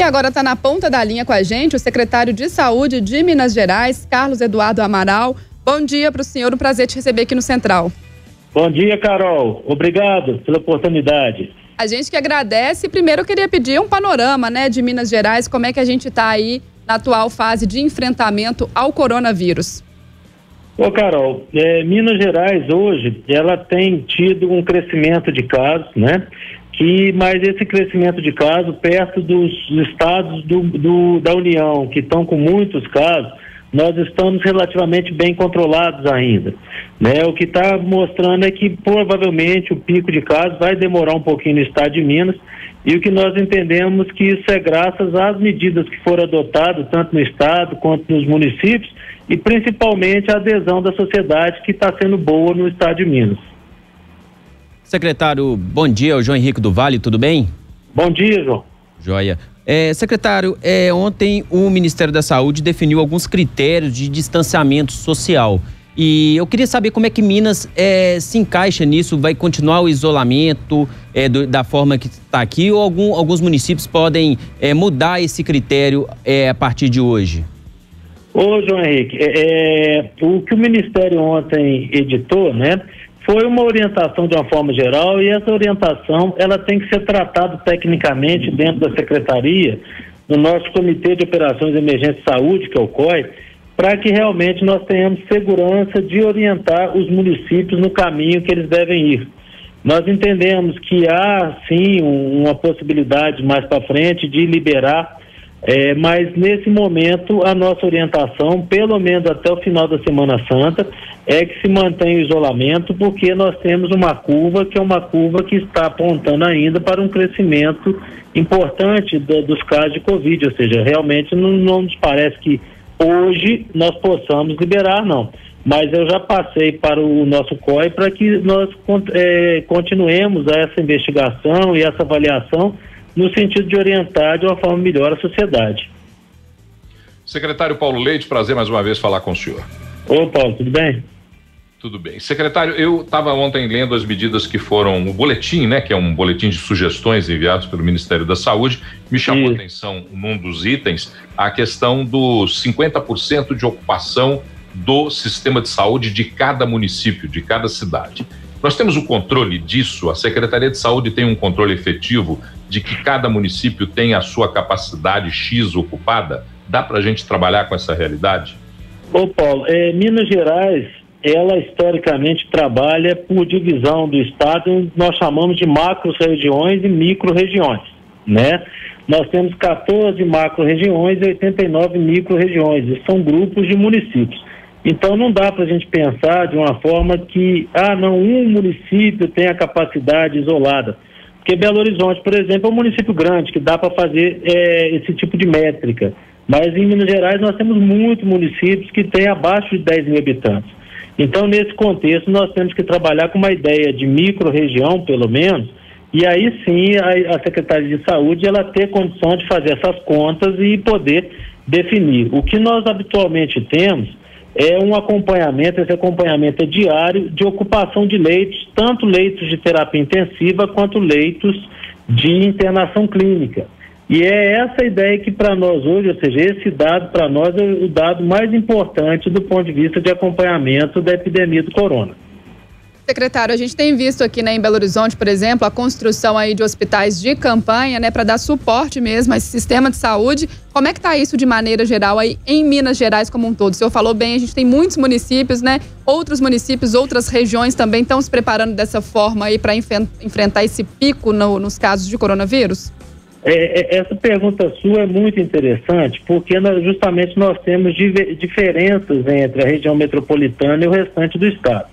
E agora está na ponta da linha com a gente o secretário de Saúde de Minas Gerais, Carlos Eduardo Amaral. Bom dia para o senhor, um prazer te receber aqui no Central. Bom dia, Carol. Obrigado pela oportunidade. A gente que agradece. Primeiro, eu queria pedir um panorama né, de Minas Gerais, como é que a gente está aí na atual fase de enfrentamento ao coronavírus. Ô, Carol, é, Minas Gerais hoje, ela tem tido um crescimento de casos, né? Que mas esse crescimento de casos perto dos estados do, do, da União que estão com muitos casos nós estamos relativamente bem controlados ainda. Né? O que está mostrando é que provavelmente o pico de casos vai demorar um pouquinho no estado de Minas e o que nós entendemos que isso é graças às medidas que foram adotadas tanto no estado quanto nos municípios e principalmente a adesão da sociedade que está sendo boa no estado de Minas. Secretário, bom dia, o João Henrique do Vale, tudo bem? Bom dia, João. Joia. É, secretário, é, ontem o Ministério da Saúde definiu alguns critérios de distanciamento social. E eu queria saber como é que Minas é, se encaixa nisso, vai continuar o isolamento é, do, da forma que está aqui ou algum, alguns municípios podem é, mudar esse critério é, a partir de hoje? Ô, João Henrique, o que o Ministério ontem editou, né, foi uma orientação de uma forma geral e essa orientação ela tem que ser tratada tecnicamente dentro da secretaria, no nosso Comitê de Operações de Emergência de Saúde, que é o COI, para que realmente nós tenhamos segurança de orientar os municípios no caminho que eles devem ir. Nós entendemos que há sim uma possibilidade mais para frente de liberar é, mas nesse momento a nossa orientação, pelo menos até o final da Semana Santa, é que se mantenha o isolamento, porque nós temos uma curva que é uma curva que está apontando ainda para um crescimento importante do, dos casos de Covid, ou seja, realmente não, não nos parece que hoje nós possamos liberar, não. Mas eu já passei para o nosso COI para que nós é, continuemos essa investigação e essa avaliação no sentido de orientar de uma forma melhor a sociedade. Secretário Paulo Leite, prazer mais uma vez falar com o senhor. Ô Paulo, tudo bem? Tudo bem. Secretário, eu estava ontem lendo as medidas que foram, o boletim, né, que é um boletim de sugestões enviados pelo Ministério da Saúde, me chamou a atenção num dos itens a questão dos 50% de ocupação do sistema de saúde de cada município, de cada cidade. Nós temos o controle disso, a Secretaria de Saúde tem um controle efetivo de que cada município tem a sua capacidade X ocupada? Dá para a gente trabalhar com essa realidade? Ô Paulo, é, Minas Gerais, ela historicamente trabalha por divisão do estado, nós chamamos de macro-regiões e micro-regiões, né? Nós temos 14 macro-regiões e 89 micro-regiões, são grupos de municípios. Então não dá para a gente pensar de uma forma que, ah, não, um município tem a capacidade isolada. Porque Belo Horizonte, por exemplo, é um município grande que dá para fazer é, esse tipo de métrica. Mas em Minas Gerais nós temos muitos municípios que têm abaixo de 10 mil habitantes. Então, nesse contexto, nós temos que trabalhar com uma ideia de micro-região, pelo menos, e aí sim a, a Secretaria de Saúde ela ter condição de fazer essas contas e poder definir. O que nós habitualmente temos é um acompanhamento, esse acompanhamento é diário de ocupação de leitos, tanto leitos de terapia intensiva quanto leitos de internação clínica. E é essa ideia que para nós hoje, ou seja, esse dado para nós é o dado mais importante do ponto de vista de acompanhamento da epidemia do corona. Secretário, a gente tem visto aqui né, em Belo Horizonte, por exemplo, a construção aí de hospitais de campanha, né, para dar suporte mesmo a esse sistema de saúde. Como é que está isso de maneira geral aí em Minas Gerais como um todo? O senhor falou bem, a gente tem muitos municípios, né? Outros municípios, outras regiões também estão se preparando dessa forma aí para enfrentar esse pico no, nos casos de coronavírus? É, é, essa pergunta sua é muito interessante, porque nós, justamente nós temos diferenças entre a região metropolitana e o restante do estado.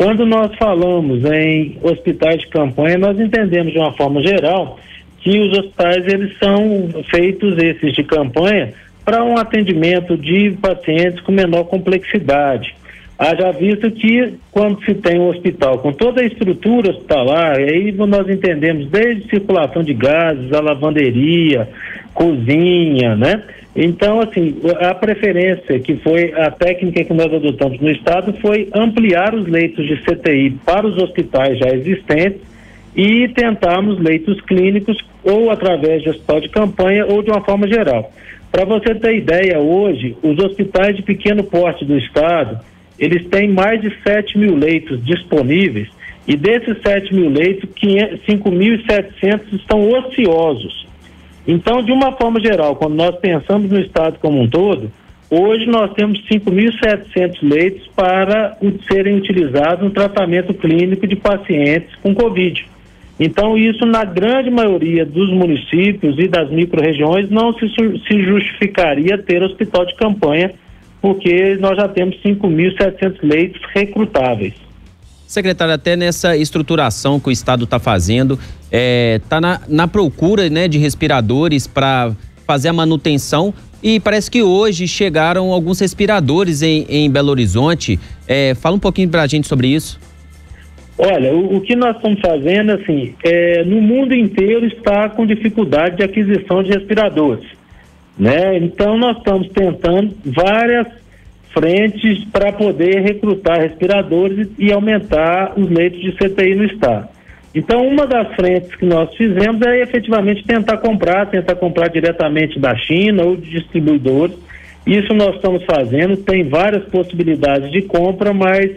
Quando nós falamos em hospitais de campanha, nós entendemos de uma forma geral que os hospitais eles são feitos esses de campanha para um atendimento de pacientes com menor complexidade. Haja visto que quando se tem um hospital com toda a estrutura hospitalar, aí nós entendemos desde circulação de gases, a lavanderia, cozinha, né? Então, assim, a preferência que foi a técnica que nós adotamos no estado foi ampliar os leitos de CTI para os hospitais já existentes e tentarmos leitos clínicos ou através de hospital de campanha ou de uma forma geral. Para você ter ideia, hoje, os hospitais de pequeno porte do estado, eles têm mais de 7 mil leitos disponíveis e desses 7 mil leitos, 5.700 estão ociosos. Então, de uma forma geral, quando nós pensamos no estado como um todo, hoje nós temos 5.700 leitos para serem utilizados no tratamento clínico de pacientes com Covid. Então, isso na grande maioria dos municípios e das micro-regiões não se, se justificaria ter hospital de campanha, porque nós já temos 5.700 leitos recrutáveis. Secretário, até nessa estruturação que o Estado está fazendo, é, tá na, na procura né, de respiradores para fazer a manutenção e parece que hoje chegaram alguns respiradores em, em Belo Horizonte. É, fala um pouquinho para a gente sobre isso. Olha, o, o, que nós estamos fazendo, assim, é, no mundo inteiro está com dificuldade de aquisição de respiradores, né? Então nós estamos tentando várias frentes para poder recrutar respiradores e, e aumentar os leitos de CTI no estado. Então, uma das frentes que nós fizemos é efetivamente tentar comprar, tentar comprar diretamente da China ou de distribuidores. Isso nós estamos fazendo, tem várias possibilidades de compra, mas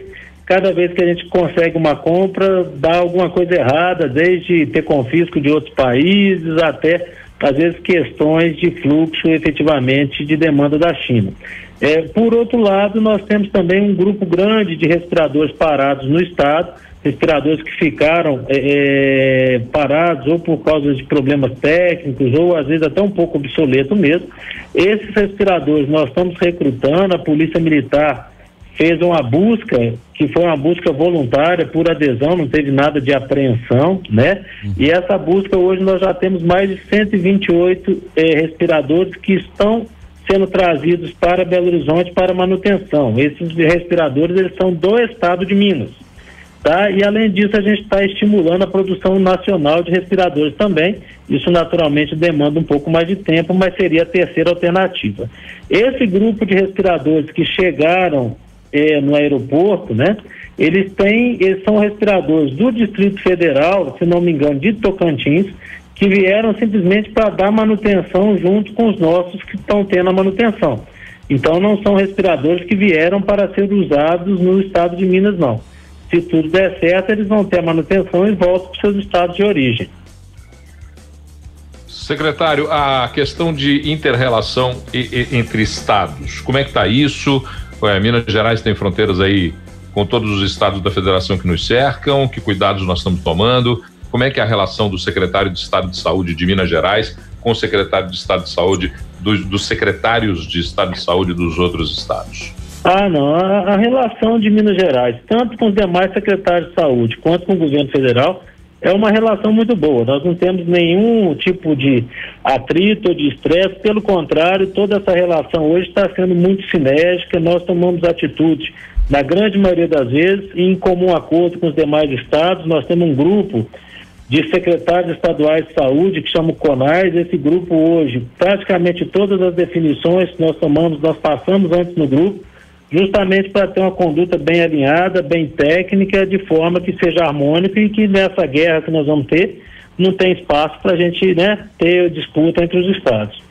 cada vez que a gente consegue uma compra, dá alguma coisa errada, desde ter confisco de outros países até, às vezes, questões de fluxo efetivamente de demanda da China. É, por outro lado, nós temos também um grupo grande de respiradores parados no estado, respiradores que ficaram é, é parados ou por causa de problemas técnicos ou às vezes até um pouco obsoleto mesmo. Esses respiradores nós estamos recrutando, a Polícia Militar fez uma busca, que foi uma busca voluntária, por adesão, não teve nada de apreensão, né? Uhum. E essa busca hoje nós já temos mais de 128 eh, respiradores que estão sendo trazidos para Belo Horizonte para manutenção. Esses respiradores eles são do estado de Minas. Tá? E além disso, a gente está estimulando a produção nacional de respiradores também. Isso naturalmente demanda um pouco mais de tempo, mas seria a terceira alternativa. Esse grupo de respiradores que chegaram é, no aeroporto, né? Eles têm, eles são respiradores do Distrito Federal, se não me engano, de Tocantins, que vieram simplesmente para dar manutenção junto com os nossos que estão tendo a manutenção. Então não são respiradores que vieram para ser usados no estado de Minas, não. Se tudo der certo, eles vão ter a manutenção e voltam para os seus estados de origem. Secretário, a questão de inter-relação entre estados, como é que está isso? É, Minas Gerais tem fronteiras aí com todos os estados da federação que nos cercam, que cuidados nós estamos tomando? Como é que é a relação do secretário de Estado de Saúde de Minas Gerais com o secretário de Estado de Saúde, dos, dos secretários de Estado de Saúde dos outros estados? Ah, não. A, a, relação de Minas Gerais, tanto com os demais secretários de saúde quanto com o governo federal, é uma relação muito boa. Nós não temos nenhum tipo de atrito ou de estresse, pelo contrário, toda essa relação hoje está sendo muito sinérgica. Nós tomamos atitudes, na grande maioria das vezes, em comum acordo com os demais estados. Nós temos um grupo de secretários estaduais de saúde que chama CONAIS. Esse grupo hoje, praticamente todas as definições que nós tomamos, nós passamos antes no grupo justamente para ter uma conduta bem alinhada, bem técnica, de forma que seja harmônica e que nessa guerra que nós vamos ter não tem espaço para a gente né, ter disputa entre os estados.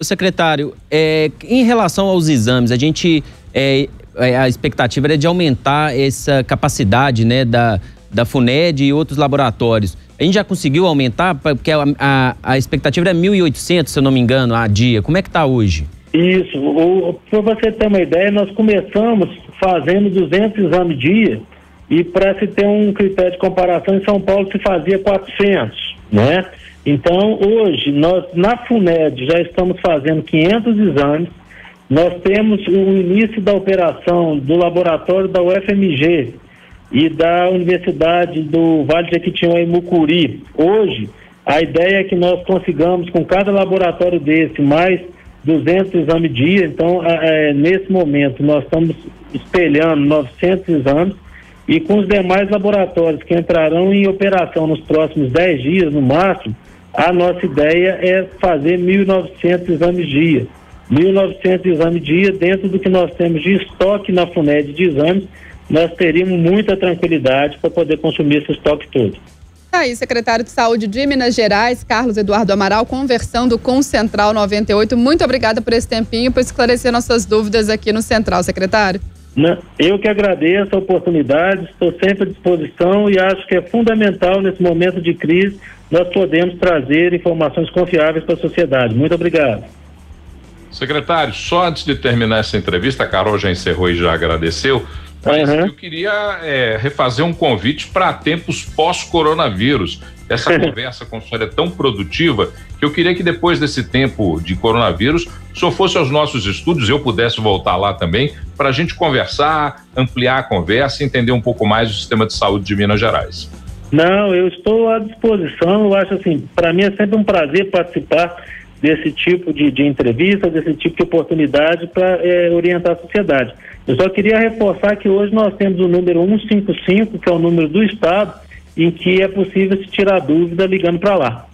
Secretário, é, em relação aos exames, a gente é, é a expectativa era de aumentar essa capacidade né, da, da FUNED e outros laboratórios. A gente já conseguiu aumentar? Porque a, a, a expectativa era 1.800, se eu não me engano, a dia. Como é que está hoje? Isso. Para você ter uma ideia, nós começamos fazendo 200 exames dia e para se ter um critério de comparação, em São Paulo se fazia 400, né? Então, hoje, nós na FUNED já estamos fazendo 500 exames, nós temos o início da operação do laboratório da UFMG e da Universidade do Vale de Jequitinhonha e Mucuri. Hoje, a ideia é que nós consigamos, com cada laboratório desse, mais 200 exames dia, então é, nesse momento nós estamos espelhando 900 exames e com os demais laboratórios que entrarão em operação nos próximos 10 dias no máximo, a nossa ideia é fazer 1.900 exames dia. 1.900 exames dia dentro do que nós temos de estoque na FUNED de exames, nós teríamos muita tranquilidade para poder consumir esse estoque todo. Tá aí, secretário de Saúde de Minas Gerais, Carlos Eduardo Amaral, conversando com o Central 98. Muito obrigada por esse tempinho, por esclarecer nossas dúvidas aqui no Central, secretário. Eu que agradeço a oportunidade, estou sempre à disposição e acho que é fundamental nesse momento de crise nós podemos trazer informações confiáveis para a sociedade. Muito obrigado. Secretário, só antes de terminar essa entrevista, a Carol já encerrou e já agradeceu. Mas uhum. eu queria é, refazer um convite para tempos pós-coronavírus. Essa conversa com o senhor é tão produtiva que eu queria que depois desse tempo de coronavírus, o senhor fosse aos nossos estúdios, eu pudesse voltar lá também, para a gente conversar, ampliar a conversa e entender um pouco mais do sistema de saúde de Minas Gerais. Não, eu estou à disposição. Eu acho assim, para mim é sempre um prazer participar desse tipo de, de entrevista, desse tipo de oportunidade para é, orientar a sociedade. Eu só queria reforçar que hoje nós temos o número 155, que é o número do Estado, em que é possível se tirar dúvida ligando para lá.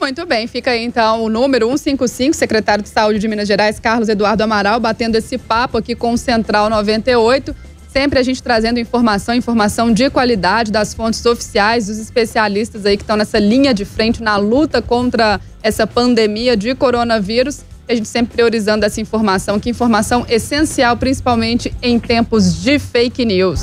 Muito bem, fica aí então o número 155, secretário de Saúde de Minas Gerais, Carlos Eduardo Amaral, batendo esse papo aqui com o Central 98. Sempre a gente trazendo informação, informação de qualidade das fontes oficiais, dos especialistas aí que estão nessa linha de frente na luta contra essa pandemia de coronavírus. A gente sempre priorizando essa informação, que informação essencial, principalmente em tempos de fake news.